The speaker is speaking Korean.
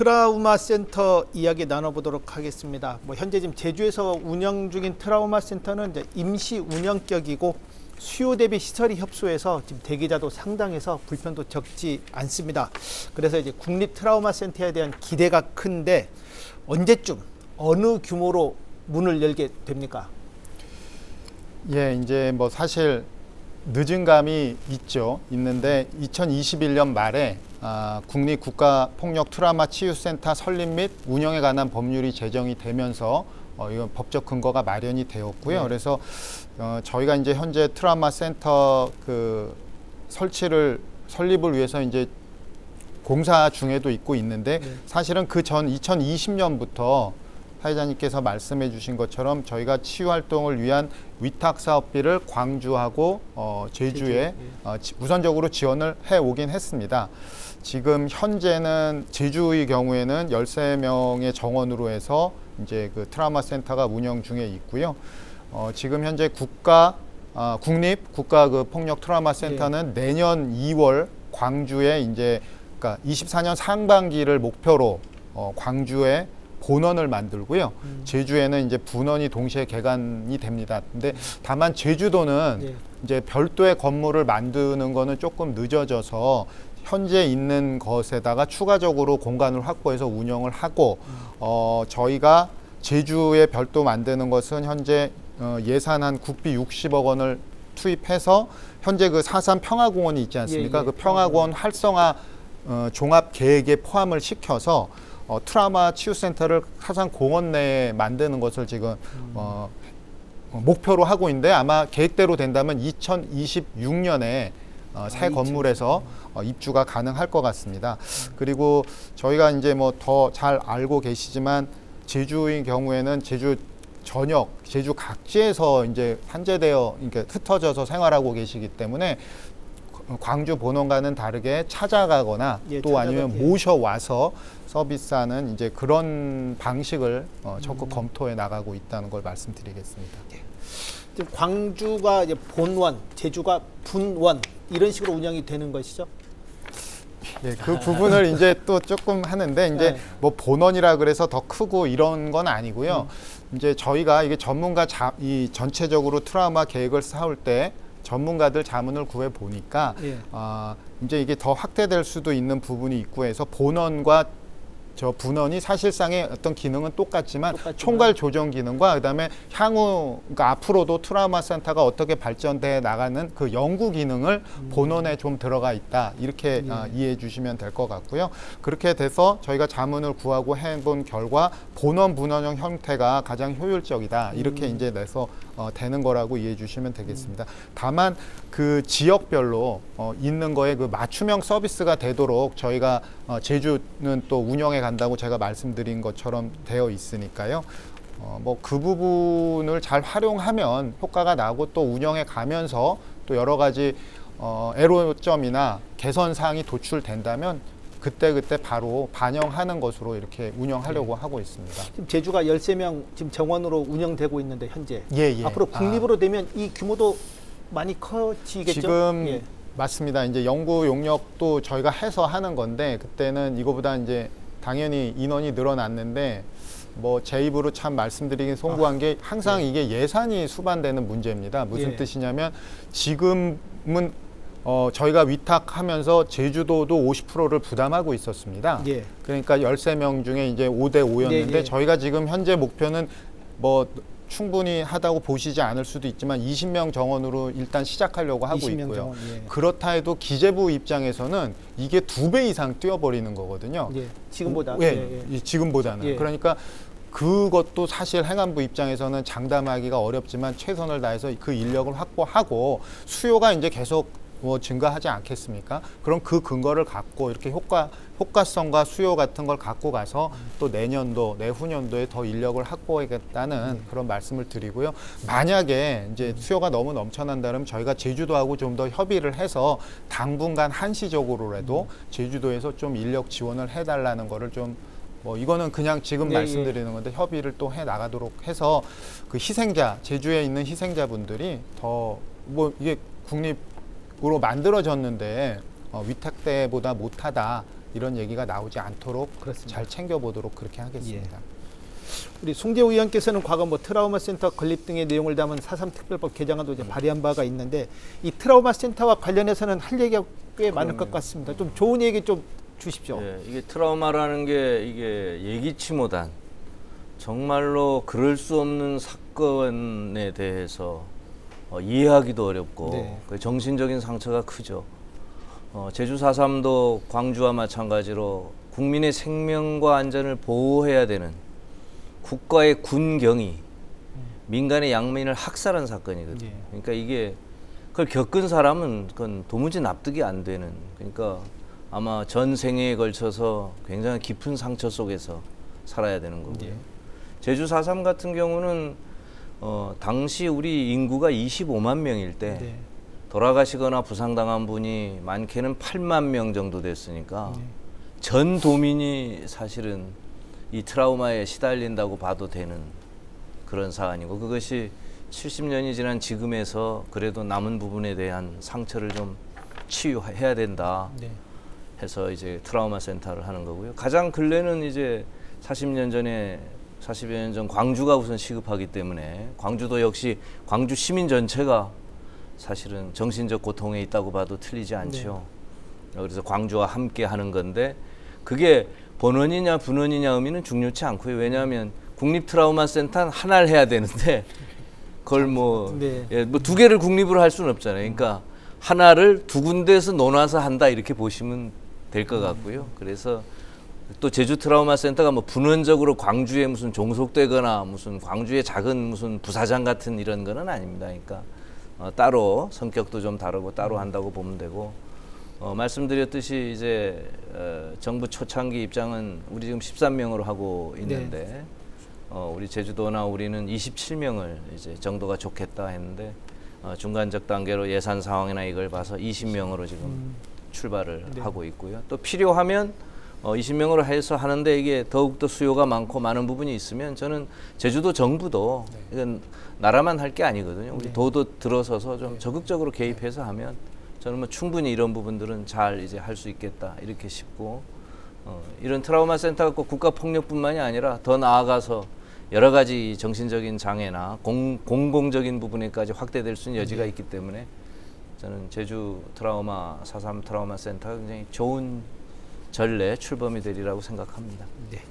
트라우마 센터 이야기 나눠보도록 하겠습니다. 뭐 현재 지금 제주에서 운영 중인 트라우마 센터는 임시 운영격이고 수요 대비 시설이 협소해서 지금 대기자도 상당해서 불편도 적지 않습니다. 그래서 이제 국립 트라우마 센터에 대한 기대가 큰데 언제쯤 어느 규모로 문을 열게 됩니까? 예, 이제 뭐 사실 늦은 감이 있죠. 있는데 2021년 말에 아, 국립국가폭력 트라우마 치유센터 설립 및 운영에 관한 법률이 제정이 되면서 어, 이건 법적 근거가 마련이 되었고요. 네. 그래서 어, 저희가 이제 현재 트라우마 센터 그 설치를 설립을 위해서 이제 공사 중에도 있고 있는데 네. 사실은 그 전 2020년부터 사회자님께서 말씀해 주신 것처럼 저희가 치유 활동을 위한 위탁 사업비를 광주하고 어, 제주에 제주, 예. 어, 지- 우선적으로 지원을 해 오긴 했습니다. 지금 현재는 제주의 경우에는 13명의 정원으로 해서 이제 그 트라우마 센터가 운영 중에 있고요. 어, 지금 현재 국가 아, 국립 국가 그 폭력 트라우마 센터는 내년 2월 광주에 이제 그러니까 24년 상반기를 목표로 어, 광주에 본원을 만들고요. 음. 제주에는 이제 분원이 동시에 개관이 됩니다. 근데 다만 제주도는 예. 이제 별도의 건물을 만드는 거는 조금 늦어져서 현재 있는 것에다가 추가적으로 공간을 확보해서 운영을 하고 어 저희가 제주에 별도 만드는 것은 현재 어, 예산한 국비 60억 원을 투입해서 현재 그 사산 평화공원이 있지 않습니까? 예, 예. 그 평화공원 활성화 어, 종합 계획에 포함을 시켜서 어, 트라우마 치유센터를 사산 공원 내에 만드는 것을 지금 어, 어, 목표로 하고 있는데 아마 계획대로 된다면 2026년에 어, 새 아, 건물에서 어, 입주가 가능할 것 같습니다. 그리고 저희가 이제 뭐 더 잘 알고 계시지만 제주의 경우에는 제주 전역, 제주 각지에서 이제 산재되어 그러니까 흩어져서 생활하고 계시기 때문에 광주 본원과는 다르게 찾아가거나 예, 또 아니면 찾아가- 예. 모셔와서 서비스하는 이제 그런 방식을 어, 적극 음. 검토해 나가고 있다는 걸 말씀드리겠습니다. 지금 광주가 이제 본원, 제주가 분원 이런 식으로 운영이 되는 것이죠. 예, 그 부분을 이제 또 조금 하는데 이제 네. 뭐 본원이라 그래서 더 크고 이런 건 아니고요. 이제 저희가 이게 전문가 자, 이 전체적으로 트라우마 계획을 세울 때 전문가들 자문을 구해 보니까 예. 아, 이제 이게 더 확대될 수도 있는 부분이 있고 해서 본원과 저 분원이 사실상의 어떤 기능은 똑같지만, 똑같지만. 총괄 조정 기능과 그다음에 향후 그러니까 앞으로도 트라우마 센터가 어떻게 발전돼 나가는 그 연구 기능을 본원에 좀 들어가 있다 이렇게 음. 예. 아, 이해해 주시면 될 것 같고요. 그렇게 돼서 저희가 자문을 구하고 해본 결과 본원 분원형 형태가 가장 효율적이다 이렇게 음. 이제 내서 어, 되는 거라고 이해해 주시면 되겠습니다. 다만 그 지역별로 어, 있는 거에 그 맞춤형 서비스가 되도록 저희가 어, 제주는 또 운영해 간다고 제가 말씀드린 것처럼 되어 있으니까요. 어, 뭐 그 부분을 잘 활용하면 효과가 나고 또 운영해 가면서 또 여러 가지 어, 애로점이나 개선 사항이 도출된다면 그때 그때 바로 반영하는 것으로 이렇게 운영하려고 네. 하고 있습니다. 지금 제주가 13명 지금 정원으로 운영되고 있는데 현재 예, 예. 앞으로 아. 국립으로 되면 이 규모도 많이 커지겠죠. 지금 예. 맞습니다. 이제 연구 용역도 저희가 해서 하는 건데 그때는 이거보다 이제 당연히 인원이 늘어났는데 뭐제 입으로 참 말씀드리긴 송구한 게 항상 이게 예산이 수반되는 문제입니다. 무슨 예. 뜻이냐면 지금은 어 저희가 위탁하면서 제주도도 50%를 부담하고 있었습니다. 예. 그러니까 13명 중에 이제 5대 5였는데 네, 예. 저희가 지금 현재 목표는 뭐 충분히 하다고 보시지 않을 수도 있지만 20명 정원으로 일단 시작하려고 하고 20명 있고요. 정원, 예. 그렇다 해도 기재부 입장에서는 이게 두 배 이상 뛰어버리는 거거든요. 예. 지금보다 예, 예, 예. 이 지금보다는. 예. 그러니까 그것도 사실 행안부 입장에서는 장담하기가 어렵지만 최선을 다해서 그 인력을 확보하고 수요가 이제 계속 뭐 증가하지 않겠습니까? 그럼 그 근거를 갖고 이렇게 효과 효과성과 수요 같은 걸 갖고 가서 또 내년도 내후년도에 더 인력을 확보하겠다는 그런 말씀을 드리고요. 만약에 이제 수요가 너무 넘쳐난다면 저희가 제주도하고 좀 더 협의를 해서 당분간 한시적으로라도 제주도에서 좀 인력 지원을 해달라는 거를 좀뭐 이거는 그냥 지금 예, 예. 말씀드리는 건데 협의를 또 해 나가도록 해서 그 희생자 제주에 있는 희생자분들이 더 뭐 이게 국립으로 만들어졌는데 어, 위탁 때보다 못하다 이런 얘기가 나오지 않도록 그렇습니다. 잘 챙겨보도록 그렇게 하겠습니다. 우리 송재호 의원께서는 과거 뭐 트라우마 센터 건립 등의 내용을 담은 4.3 특별법 개정안도 이제 발의한 바가 있는데 이 트라우마 센터와 관련해서는 할 얘기가 꽤 많을 것 같습니다. 좀 좋은 얘기 좀 주십시오. 예, 이게 트라우마라는 게 이게 예기치 못한 정말로 그럴 수 없는 사건에 대해서 어, 이해하기도 어렵고 네. 그 정신적인 상처가 크죠. 어, 제주 4.3도 광주와 마찬가지로 국민의 생명과 안전을 보호해야 되는 국가의 군경이 민간의 양민을 학살한 사건이거든요. 예. 그러니까 이게 그걸 겪은 사람은 그건 도무지 납득이 안 되는 그러니까 아마 전 생애에 걸쳐서 굉장히 깊은 상처 속에서 살아야 되는 거고요. 예. 제주 4.3 같은 경우는 어, 당시 우리 인구가 25만 명일 때 네. 돌아가시거나 부상당한 분이 많게는 8만 명 정도 됐으니까 네. 전 도민이 사실은 이 트라우마에 시달린다고 봐도 되는 그런 사안이고 그것이 70년이 지난 지금에서 그래도 남은 부분에 대한 상처를 좀 치유해야 된다 네. 해서 이제 트라우마 센터를 하는 거고요. 가장 근래는 이제 40년 전에 40여 년 전 광주가 우선 시급하기 때문에 광주도 역시 광주 시민 전체가 사실은 정신적 고통에 있다고 봐도 틀리지 않죠. 그래서 광주와 함께 하는 건데 그게 본원이냐 분원이냐 의미는 중요치 않고요. 왜냐하면 국립 트라우마 센터는 하나를 해야 되는데 그걸 뭐 네. 예, 뭐두 개를 국립으로 할 수는 없잖아요. 그러니까 하나를 두 군데에서 논아서 한다 이렇게 보시면 될 것 같고요. 그래서 또 제주 트라우마 센터가 뭐 분원적으로 광주에 무슨 종속되거나 무슨 광주의 작은 무슨 부사장 같은 이런 거는 아닙니다. 그러니까 어, 따로 성격도 좀 다르고 따로 한다고 보면 되고 어, 말씀드렸듯이 이제 어, 정부 초창기 입장은 우리 지금 13명으로 하고 있는데 어, 우리 제주도나 우리는 27명을 이제 정도가 좋겠다 했는데 어, 중간적 단계로 예산 상황이나 이걸 봐서 20명으로 지금 출발을 네. 하고 있고요. 또 필요하면 어, 20명으로 해서 하는데 이게 더욱더 수요가 많고 많은 부분이 있으면 저는 제주도 정부도 이건 나라만 할 게 아니거든요. 우리 네. 도도 들어서서 좀 적극적으로 개입해서 하면 저는 뭐 충분히 이런 부분들은 잘 이제 할 수 있겠다 이렇게 싶고 어, 이런 트라우마 센터가 꼭 국가 폭력뿐만이 아니라 더 나아가서 여러 가지 정신적인 장애나 공, 공공적인 부분에까지 확대될 수 있는 여지가 있기 때문에 저는 제주 트라우마 4.3 트라우마 센터가 굉장히 좋은 전례 출범이 되리라고 생각합니다. 네.